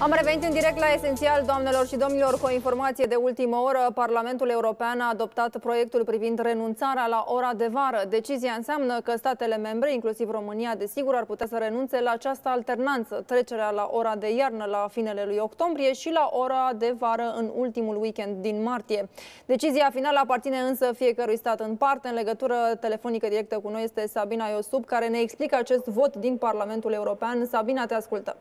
Am revenit în direct la esențial, doamnelor și domnilor, cu o informație de ultimă oră. Parlamentul European a adoptat proiectul privind renunțarea la ora de vară. Decizia înseamnă că statele membre, inclusiv România, desigur, ar putea să renunțe la această alternanță, trecerea la ora de iarnă la finele lui octombrie și la ora de vară în ultimul weekend din martie. Decizia finală aparține însă fiecărui stat în parte. În legătură telefonică directă cu noi este Sabina Iosub, care ne explică acest vot din Parlamentul European. Sabina, te ascultă.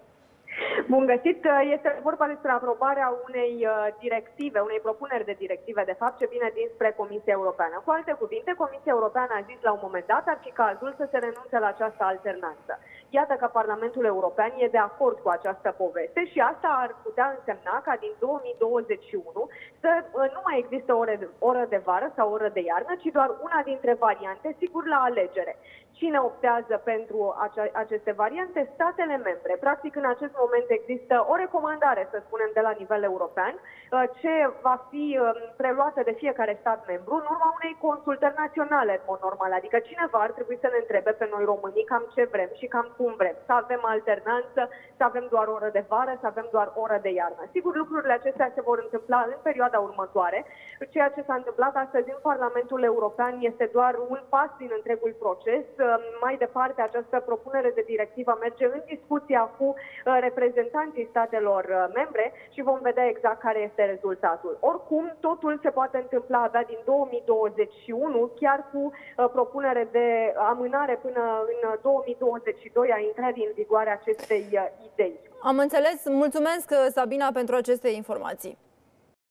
Bun găsit! Este vorba despre aprobarea unei uh, directive, unei propuneri de directive, de fapt, ce vine dinspre Comisia Europeană. Cu alte cuvinte, Comisia Europeană a zis la un moment dat ar fi cazul să se renunțe la această alternanță. Iată că Parlamentul European e de acord cu această poveste și asta ar putea însemna ca din 2021 să uh, nu mai există ore de, oră de vară sau oră de iarnă, ci doar una dintre variante, sigur la alegere. Cine optează pentru aceste variante? Statele membre. Practic, în acest moment există o recomandare, să spunem, de la nivel european, uh, ce va fi um, preluată de fiecare stat membru în urma unei consultări naționale, în mod normal. Adică cineva ar trebui să ne întrebe pe noi românii cam ce vrem și cam cum vrem. Să avem alternanță, să avem doar oră de vară, să avem doar oră de iarnă. Sigur, lucrurile acestea se vor întâmpla în perioada următoare. Ceea ce s-a întâmplat astăzi în Parlamentul European este doar un pas din întregul proces mai departe această propunere de directivă merge în discuția cu uh, reprezentanții statelor uh, membre și vom vedea exact care este rezultatul. Oricum, totul se poate întâmpla abia din 2021, chiar cu uh, propunere de amânare până în 2022 a intrării în vigoare acestei idei. Am înțeles. Mulțumesc, Sabina, pentru aceste informații.